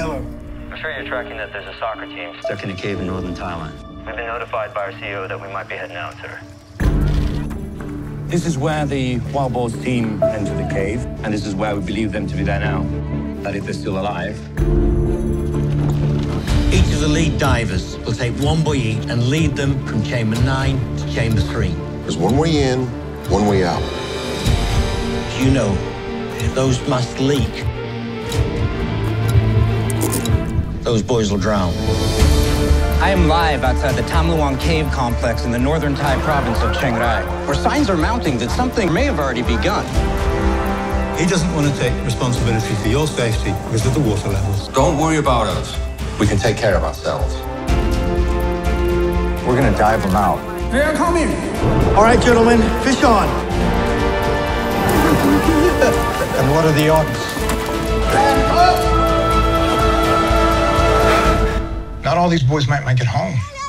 hello. I'm sure you're tracking that there's a soccer team Stuck in a cave in northern Thailand. We've been notified by our CEO that we might be heading out, sir. This is where the Wild Boars team entered the cave, and this is where we believe them to be there now. That if they're still alive. Each of the lead divers will take one boy and lead them from chamber 9 to chamber 3. There's one way in, one way out. You know, if those must leak, those boys will drown. I am live outside the Tham Luang Cave complex in the northern Thai province of Chiang Rai, where signs are mounting that something may have already begun. He doesn't want to take responsibility for your safety because of the water levels. Don't worry about us. We can take care of ourselves. We're gonna dive them out. They are coming! All right, gentlemen, fish on. and what are the odds? All these boys might make it home.